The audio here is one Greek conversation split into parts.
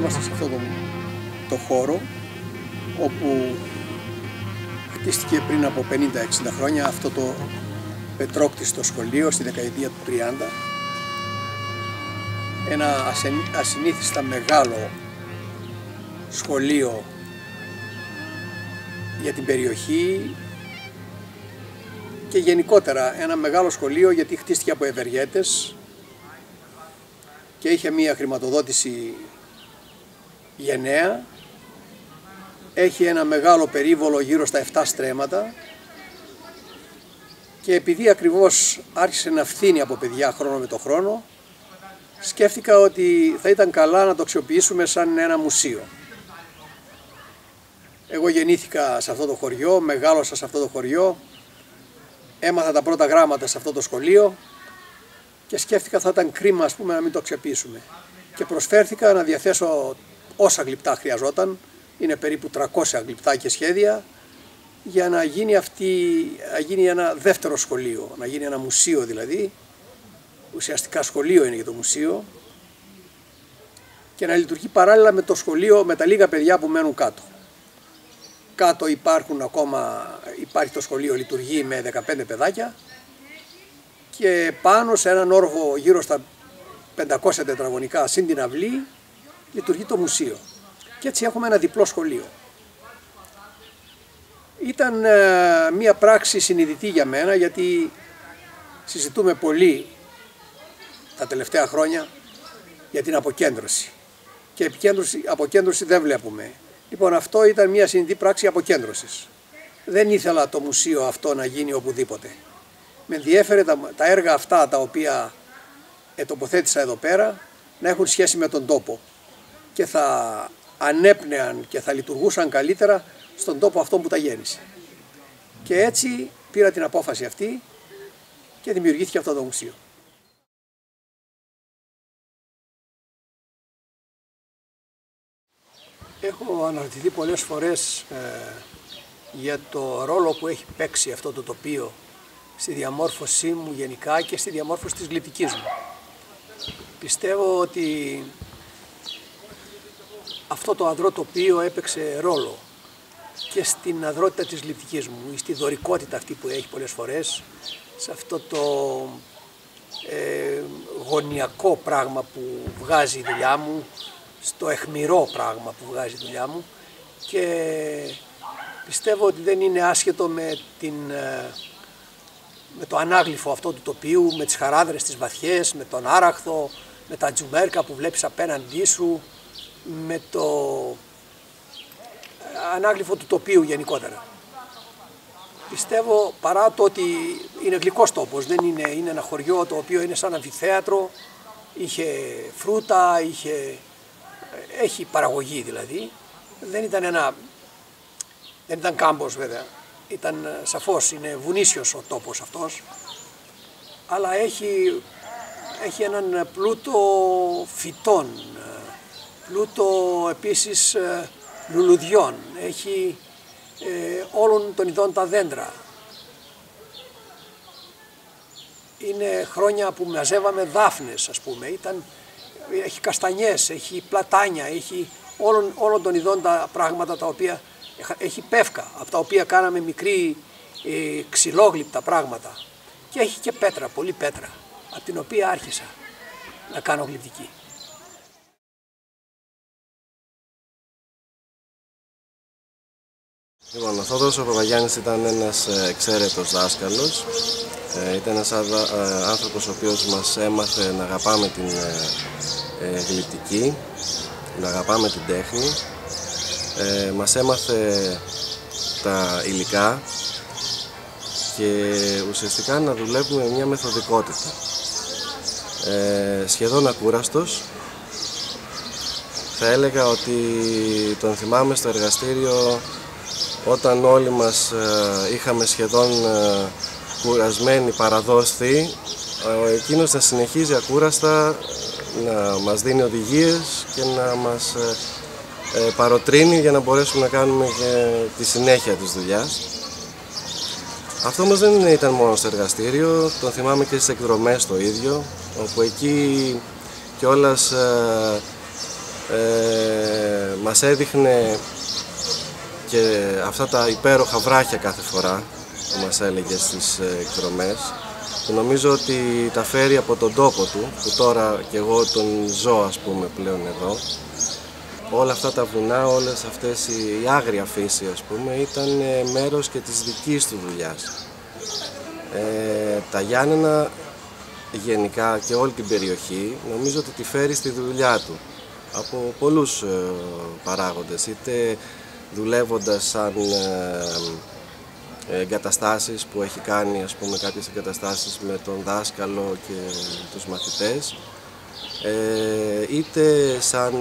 βρισκόμαστε σε αυτό το, το χώρο όπου χτίστηκε πριν από 50-60 χρόνια αυτό το πετρόκτιστο σχολείο στη δεκαετία του 30 ένα ασυνήθιστα μεγάλο σχολείο για την περιοχή και γενικότερα ένα μεγάλο σχολείο γιατί χτίστηκε από ευεργέτες και είχε μία χρηματοδότηση γενναία. Έχει ένα μεγάλο περίβολο γύρω στα 7 στρέμματα και επειδή ακριβώς άρχισε να φθήνει από παιδιά χρόνο με το χρόνο σκέφτηκα ότι θα ήταν καλά να το αξιοποιήσουμε σαν ένα μουσείο. Εγώ γεννήθηκα σε αυτό το χωριό, μεγάλωσα σε αυτό το χωριό, έμαθα τα πρώτα γράμματα σε αυτό το σχολείο και σκέφτηκα θα ήταν κρίμα ας πούμε να μην το αξιοποιήσουμε. Και προσφέρθηκα να διαθέσω όσα γλυπτά χρειαζόταν, είναι περίπου 300 γλυπτά και σχέδια, για να γίνει, αυτή, να γίνει ένα δεύτερο σχολείο, να γίνει ένα μουσείο δηλαδή, ουσιαστικά σχολείο είναι για το μουσείο, και να λειτουργεί παράλληλα με το σχολείο με τα λίγα παιδιά που μένουν κάτω. Κάτω υπάρχουν ακόμα, υπάρχει το σχολείο, λειτουργεί με 15 παιδάκια. Και πάνω σε έναν όροφο γύρω στα 500 τετραγωνικά συν την αυλή λειτουργεί το μουσείο. Και έτσι έχουμε ένα διπλό σχολείο. Ήταν ε, μια πράξη συνειδητή για μένα γιατί συζητούμε πολύ τα τελευταία χρόνια για την αποκέντρωση. Και αποκέντρωση δεν βλέπουμε. Λοιπόν, αυτό ήταν μια συνειδητή πράξη αποκέντρωσης. Δεν ήθελα το μουσείο αυτό να γίνει οπουδήποτε. Με ενδιέφερε τα, τα έργα αυτά τα οποία ετοποθέτησα εδώ πέρα να έχουν σχέση με τον τόπο και θα ανέπνεαν και θα λειτουργούσαν καλύτερα στον τόπο αυτό που τα γέννησε. Και έτσι πήρα την απόφαση αυτή και δημιουργήθηκε αυτό το μουσείο. Έχω αναρωτηθεί πολλές φορές ε, για το ρόλο που έχει παίξει αυτό το τοπίο στη διαμόρφωσή μου γενικά και στη διαμόρφωση της γλυπτικής μου. Πιστεύω ότι αυτό το αδρό τοπίο έπαιξε ρόλο και στην αδρότητα της γλυπτικής μου, στη δωρικότητα αυτή που έχει πολλές φορές, σε αυτό το ε, γωνιακό πράγμα που βγάζει η δουλειά μου, στο εχμηρό πράγμα που βγάζει η δουλειά μου και πιστεύω ότι δεν είναι άσχετο με, την, ε, με το ανάγλυφο αυτό του τοπίου, με τις χαράδρες τις βαθιές, με τον άραχθο, με τα τζουμέρκα που βλέπεις απέναντί σου, με το ε, ανάγλυφο του τοπίου γενικότερα. Πιστεύω παρά το ότι είναι γλυκός τόπος, δεν είναι, είναι ένα χωριό το οποίο είναι σαν αμφιθέατρο, είχε φρούτα, είχε έχει παραγωγή δηλαδή. Δεν ήταν ένα, δεν ήταν κάμπος βέβαια, ήταν ε, σαφώς, είναι βουνίσιος ο τόπος αυτός, αλλά έχει, έχει έναν πλούτο φυτών, ε, πλούτο επίσης ε, λουλουδιών, έχει ε, όλων των ειδών τα δέντρα. Είναι χρόνια που μαζεύαμε δάφνες ας πούμε, ήταν έχει καστανιές, έχει πλατάνια, έχει όλων, όλων των ειδών τα πράγματα τα οποία έχει πεύκα, από τα οποία κάναμε μικρή ε, ξυλόγλυπτα πράγματα και έχει και πέτρα, πολύ πέτρα, από την οποία άρχισα να κάνω γλυπτική. Λοιπόν, ο Θόδωρος ο Παπαγιάννης ήταν ένας ε, εξαίρετος δάσκαλος. Ε, ήταν ένας άνθρωπος ο οποίος μας έμαθε να αγαπάμε την ε, γλυπτική, να αγαπάμε την τέχνη. Ε, μας έμαθε τα υλικά και ουσιαστικά να δουλεύουμε με μια μεθοδικότητα. Ε, σχεδόν ακούραστος. Θα έλεγα ότι τον θυμάμαι στο εργαστήριο όταν όλοι μας ε, είχαμε σχεδόν ε, κουρασμένοι παραδόσθη, ε, εκείνος θα συνεχίζει ακούραστα να μας δίνει οδηγίες και να μας ε, ε, παροτρύνει για να μπορέσουμε να κάνουμε και τη συνέχεια της δουλειάς. Αυτό όμως δεν ήταν μόνο στο εργαστήριο, τον θυμάμαι και στις εκδρομές το ίδιο, όπου εκεί κιόλας ε, ε, μας έδειχνε και αυτά τα υπέροχα βράχια κάθε φορά που μας έλεγε στις ε, εκδρομές. Και νομίζω ότι τα φέρει από τον τόπο του που τώρα και εγώ τον ζω ας πούμε πλέον εδώ. Όλα αυτά τα βουνά, όλες αυτές η άγρια φύση ας πούμε ήταν ε, μέρος και της δικής του δουλειάς. Ε, τα Γιάννενα γενικά και όλη την περιοχή νομίζω ότι τη φέρει στη δουλειά του. Από πολλούς ε, παράγοντες είτε δουλεύοντας σαν ε, εγκαταστάσεις που έχει κάνει ας πούμε κάποιες εγκαταστάσεις με τον δάσκαλο και τους μαθητές ε, είτε σαν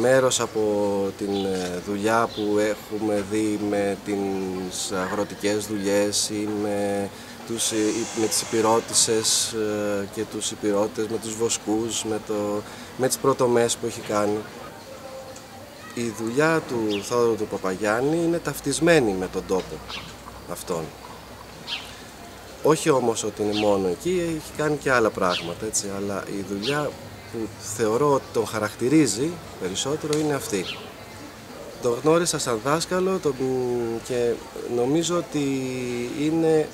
μέρος από την δουλειά που έχουμε δει με τις αγροτικές δουλειές ή με, τους, με τις υπηρώτησες και τους υπηρώτες, με τους βοσκούς, με, το, με τις πρωτομές που έχει κάνει η δουλειά του Θόδωρου του Παπαγιάννη είναι ταυτισμένη με τον τόπο αυτόν. Όχι όμως ότι είναι μόνο εκεί, έχει κάνει και άλλα πράγματα, έτσι, αλλά η δουλειά που θεωρώ ότι τον χαρακτηρίζει περισσότερο είναι αυτή. Το γνώρισα σαν δάσκαλο και νομίζω ότι είναι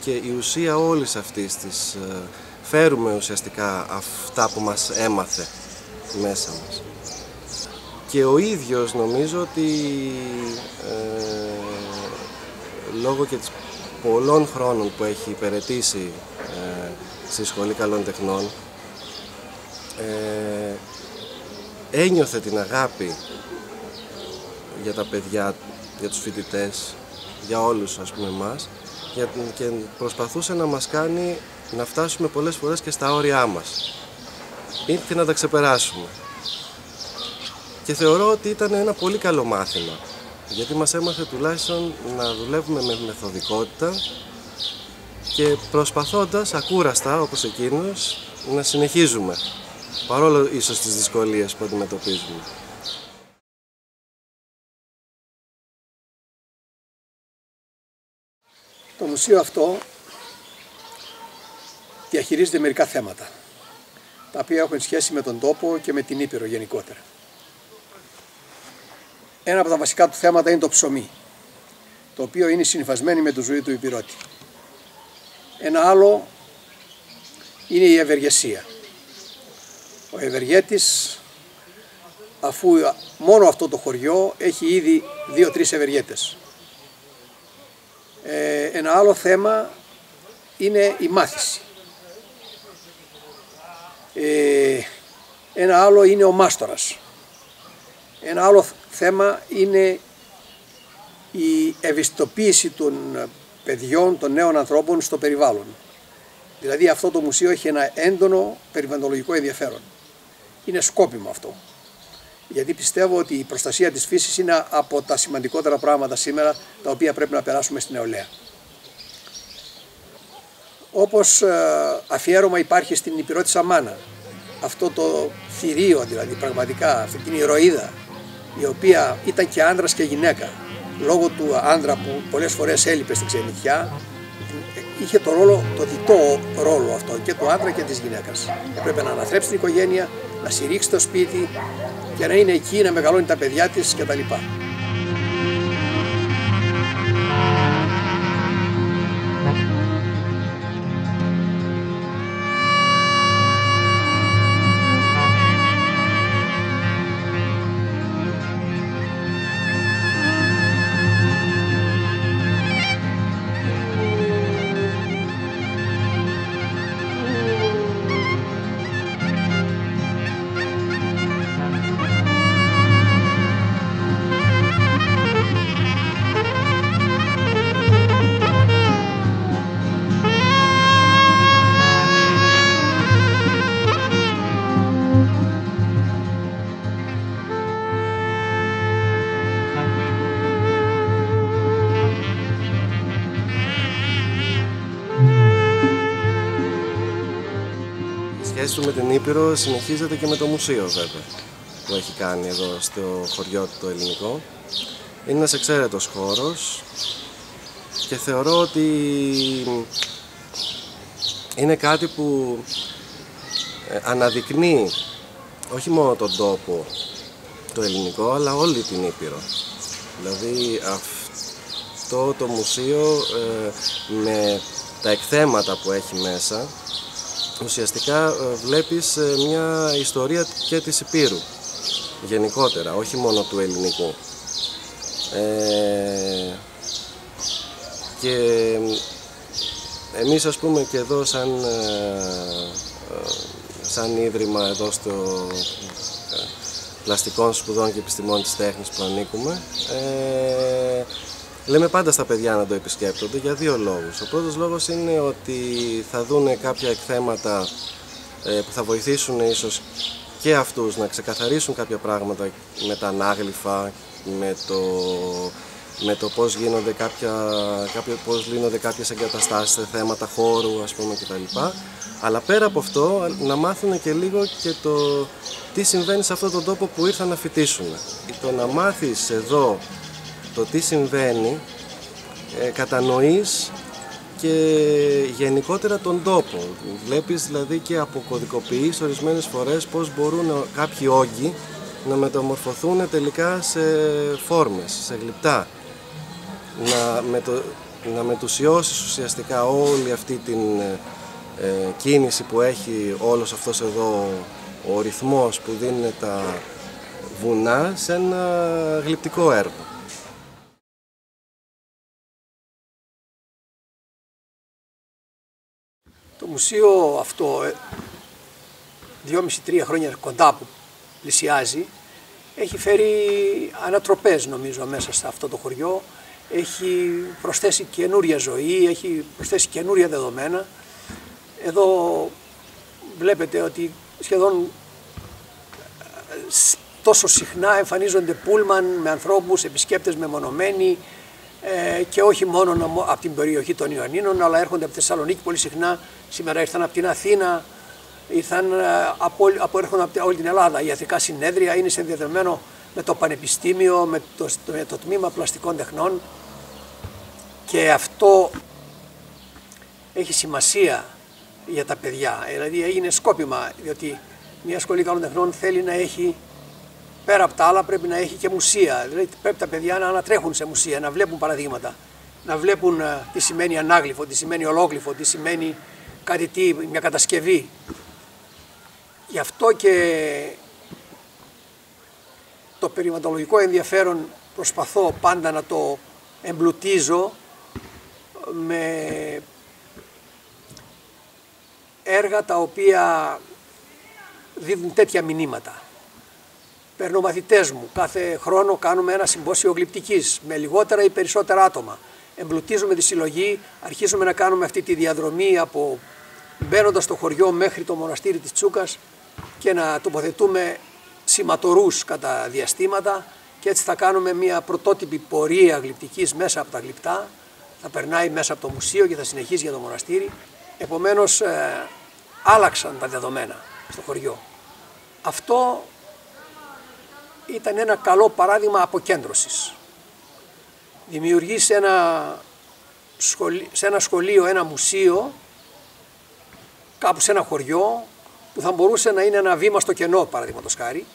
και η ουσία όλης αυτής της ε, φέρουμε ουσιαστικά αυτά που μας έμαθε μέσα μας και ο ίδιος νομίζω ότι ε, λόγω και της πολλών χρόνων που έχει υπηρετήσει ε, στη Σχολή Καλών Τεχνών ε, ένιωθε την αγάπη για τα παιδιά, για τους φοιτητές, για όλους ας πούμε εμάς και προσπαθούσε να μας κάνει να φτάσουμε πολλές φορές και στα όρια μας. Ή και να τα ξεπεράσουμε και θεωρώ ότι ήταν ένα πολύ καλό μάθημα γιατί μας έμαθε τουλάχιστον να δουλεύουμε με μεθοδικότητα και προσπαθώντας ακούραστα όπως εκείνος να συνεχίζουμε παρόλο ίσως τις δυσκολίες που αντιμετωπίζουμε. Το μουσείο αυτό διαχειρίζεται μερικά θέματα τα οποία έχουν σχέση με τον τόπο και με την Ήπειρο γενικότερα. Ένα από τα βασικά του θέματα είναι το ψωμί, το οποίο είναι συνυφασμένο με τη ζωή του υπηρώτη. Ένα άλλο είναι η ευεργεσία. Ο ευεργέτης, αφού μόνο αυτό το χωριό έχει ήδη δύο-τρεις ευεργέτες. Ε, ένα άλλο θέμα είναι η μάθηση. Ε, ένα άλλο είναι ο μάστορας. Ένα άλλο θέμα είναι η ευαισθητοποίηση των παιδιών, των νέων ανθρώπων στο περιβάλλον. Δηλαδή αυτό το μουσείο έχει ένα έντονο περιβαλλοντολογικό ενδιαφέρον. Είναι σκόπιμο αυτό. Γιατί πιστεύω ότι η προστασία της φύσης είναι από τα σημαντικότερα πράγματα σήμερα τα οποία πρέπει να περάσουμε στην νεολαία. Όπως ε, αφιέρωμα υπάρχει στην Υπηρώ της Αμάνα. Αυτό το θηρίο δηλαδή πραγματικά, αυτή την ηρωίδα η οποία ήταν και άνδρας και γυναίκα. Λόγω του άνδρα που πολλές φορές έλειπε στην ξενιτιά, είχε το, ρόλο, το διτό ρόλο αυτό και του άντρα και της γυναίκας. Έπρεπε να αναθρέψει την οικογένεια, να στηρίξει το σπίτι και να είναι εκεί, να μεγαλώνει τα παιδιά της κτλ. Του με την Ήπειρο συνεχίζεται και με το μουσείο βέβαια που έχει κάνει εδώ στο χωριό του το ελληνικό. Είναι ένας εξαίρετος χώρος και θεωρώ ότι είναι κάτι που ε, αναδεικνύει όχι μόνο τον τόπο το ελληνικό αλλά όλη την Ήπειρο. Δηλαδή αυτό το μουσείο ε, με τα εκθέματα που έχει μέσα ουσιαστικά ε, βλέπεις μια ιστορία και της Υπήρου γενικότερα, όχι μόνο του ελληνικού. Ε, και εμείς ας πούμε και εδώ σαν, ε, ε, σαν ίδρυμα εδώ στο ε, πλαστικών σπουδών και επιστημών της τέχνης που ανήκουμε ε, λέμε πάντα στα παιδιά να το επισκέπτονται για δύο λόγους. Ο πρώτος λόγος είναι ότι θα δούνε κάποια εκθέματα που θα βοηθήσουν ίσως και αυτούς να ξεκαθαρίσουν κάποια πράγματα με τα ανάγλυφα, με το με το πώς γίνονται, κάποια, κάποιο, πώς λύνονται κάποιες εγκαταστάσεις, θέματα χώρου ας πούμε κτλ. Αλλά πέρα από αυτό να μάθουν και λίγο και το τι συμβαίνει σε αυτόν τον τόπο που ήρθαν να φοιτήσουν. Το να μάθεις εδώ το τι συμβαίνει, ε, κατανοείς και γενικότερα τον τόπο. Βλέπεις δηλαδή και αποκωδικοποιείς ορισμένες φορές πώς μπορούν κάποιοι όγκοι να μεταμορφωθούν τελικά σε φόρμες, σε γλυπτά να, μετω, να μετουσιώσεις ουσιαστικά όλη αυτή την ε, κίνηση που έχει όλος αυτός εδώ ο ρυθμός που δίνει τα βουνά σε ένα γλυπτικό έργο. Μουσείο αυτό, ε, δυόμιση-τρία χρόνια κοντά που πλησιάζει, έχει φέρει ανατροπές νομίζω μέσα σε αυτό το χωριό έχει προσθέσει καινούρια ζωή, έχει προσθέσει καινούρια δεδομένα. Εδώ βλέπετε ότι σχεδόν ε, τόσο συχνά εμφανίζονται πούλμαν με ανθρώπους, επισκέπτες μεμονωμένοι ε, και όχι μόνο από την περιοχή των Ιωαννίνων αλλά έρχονται από τη Θεσσαλονίκη πολύ συχνά. Σήμερα ήρθαν από την Αθήνα, ήρθαν ε, από, από, έρχονται από όλη την Ελλάδα. Ιατρικά συνέδρια είναι συνδεδεμένο με το Πανεπιστήμιο, με το, με το Τμήμα Πλαστικών Τεχνών και αυτό έχει σημασία για τα παιδιά. Δηλαδή έγινε σκόπιμα, διότι μια σχολή καλών τεχνών θέλει να έχει, πέρα από τα άλλα πρέπει να έχει και μουσεία. Δηλαδή πρέπει τα παιδιά να ανατρέχουν σε μουσεία, να βλέπουν παραδείγματα, να βλέπουν ε, τι σημαίνει ανάγλυφο, τι σημαίνει ολόγλυφο, τι σημαίνει κάτι τι, μια κατασκευή. Γι' αυτό και το περιβαλλοντολογικό ενδιαφέρον προσπαθώ πάντα να το εμπλουτίζω με έργα τα οποία δίδουν τέτοια μηνύματα. Παίρνω μαθητές μου. Κάθε χρόνο κάνουμε ένα συμπόσιο γλυπτικής με λιγότερα ή περισσότερα άτομα. Εμπλουτίζουμε τη συλλογή, αρχίζουμε να κάνουμε αυτή τη διαδρομή από μπαίνοντας στο χωριό μέχρι το μοναστήρι της Τσούκας και να τοποθετούμε σηματορούς κατά διαστήματα και έτσι θα κάνουμε μια πρωτότυπη πορεία γλυπτικής μέσα από τα γλυπτά θα περνάει μέσα από το μουσείο και θα συνεχίσει για το μοναστήρι. Επομένως ε, άλλαξαν τα δεδομένα στο χωριό. Αυτό ήταν ένα καλό παράδειγμα αποκέντρωσης. Δημιουργείς σε ένα, σχολείο, σε ένα σχολείο ένα μουσείο κάπου σε ένα χωριό που θα μπορούσε να είναι ένα βήμα στο κενό παραδείγματος χάρη.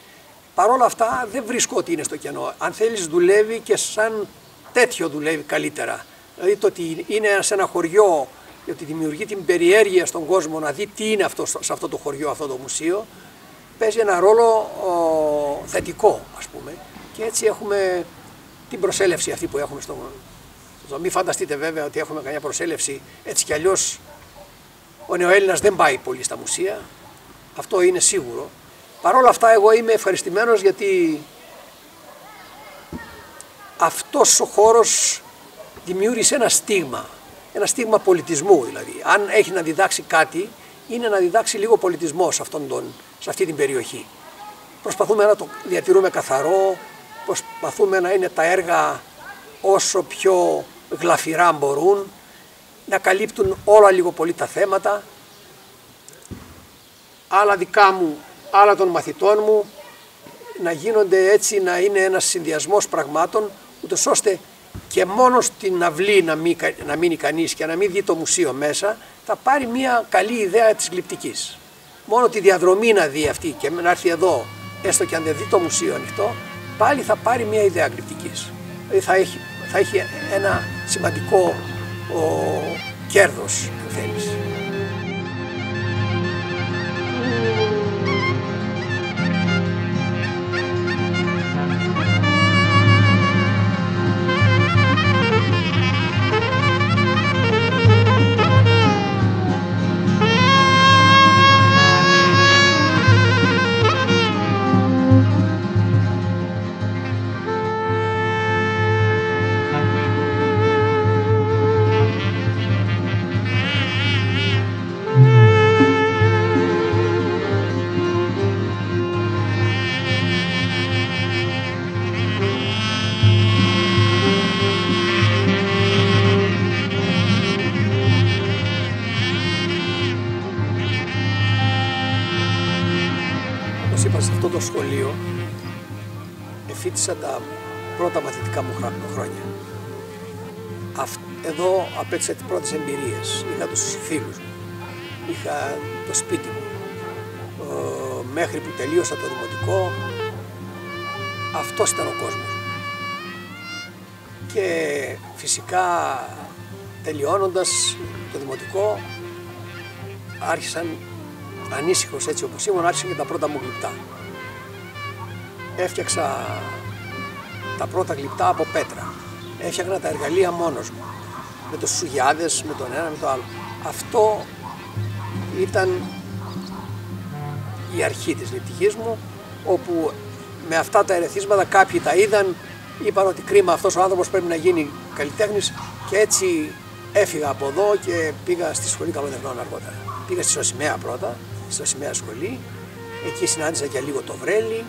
Παρ' όλα αυτά δεν βρίσκω ότι είναι στο κενό. Αν θέλεις δουλεύει και σαν τέτοιο δουλεύει καλύτερα. Δηλαδή το ότι είναι σε ένα χωριό, ότι δημιουργεί την περιέργεια στον κόσμο να δει τι είναι αυτό, σε αυτό το χωριό, αυτό το μουσείο, παίζει ένα ρόλο ο, θετικό ας πούμε και έτσι έχουμε την προσέλευση αυτή που έχουμε στον στο, μην φανταστείτε βέβαια ότι έχουμε καμιά προσέλευση έτσι κι αλλιώς ο νεοέλληνας δεν πάει πολύ στα μουσεία, αυτό είναι σίγουρο. Παρ' όλα αυτά εγώ είμαι ευχαριστημένος γιατί αυτός ο χώρος δημιούργησε ένα στίγμα, ένα στίγμα πολιτισμού δηλαδή. Αν έχει να διδάξει κάτι, είναι να διδάξει λίγο πολιτισμό σε, αυτόν τον, σε αυτή την περιοχή. Προσπαθούμε να το διατηρούμε καθαρό, προσπαθούμε να είναι τα έργα όσο πιο γλαφυρά μπορούν, να καλύπτουν όλα λίγο πολύ τα θέματα, άλλα δικά μου, άλλα των μαθητών μου, να γίνονται έτσι, να είναι ένας συνδυασμός πραγμάτων, ούτως ώστε και μόνος στην αυλή να, μην, να μείνει κανείς και να μην δει το μουσείο μέσα, θα πάρει μια καλή ιδέα της γλυπτικής. μόνο τη διαδρομή να δει αυτή και να έρθει εδώ, έστω και αν δεν δει το μουσείο ανοιχτό, πάλι θα πάρει μια ιδέα κρυπτικής. Δηλαδή θα έχει, θα έχει ένα σημαντικό ο, κέρδος, αν θέλεις. Είπα σε αυτό το σχολείο εφήτησα τα πρώτα μαθητικά μου χρόνια. Εδώ απέκτησα τις πρώτες εμπειρίες. Είχα τους φίλους μου, είχα το σπίτι μου. Μέχρι που τελείωσα το δημοτικό, αυτός ήταν ο κόσμος. Και φυσικά τελειώνοντας το δημοτικό άρχισαν ανήσυχος έτσι όπως ήμουν, άρχισαν και τα πρώτα μου γλυπτά. Έφτιαξα τα πρώτα γλυπτά από πέτρα. Έφτιαχνα τα εργαλεία μόνος μου. Με τους σουγιάδες, με τον ένα, με το άλλο. Αυτό ήταν η αρχή της λεπτικής μου, όπου με αυτά τα ερεθίσματα κάποιοι τα είδαν, είπαν ότι κρίμα αυτός ο άνθρωπος πρέπει να γίνει καλλιτέχνης και έτσι έφυγα από εδώ και πήγα στη σχολή καλοδεχνών αργότερα. Πήγα στη Σωσιμαία πρώτα, στο Σημαία Σχολή. Εκεί συνάντησα για λίγο το Βρέλι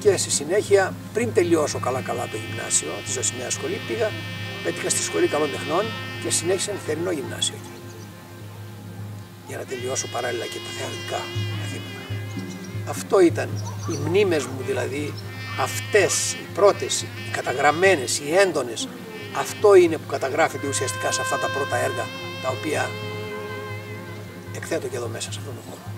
και στη συνέχεια πριν τελειώσω καλά καλά το γυμνάσιο της Ζωσιμαία Σχολή πήγα, πέτυχα στη Σχολή Καλών Τεχνών και συνέχισα νυχτερινό γυμνάσιο εκεί. Για να τελειώσω παράλληλα και τα θεωρητικά μαθήματα. Αυτό ήταν οι μνήμες μου δηλαδή, αυτές οι πρώτες, οι καταγραμμένες, οι έντονες, αυτό είναι που καταγράφεται ουσιαστικά σε αυτά τα πρώτα έργα τα οποία εκθέτω και εδώ μέσα σε αυτόν τον χώρο.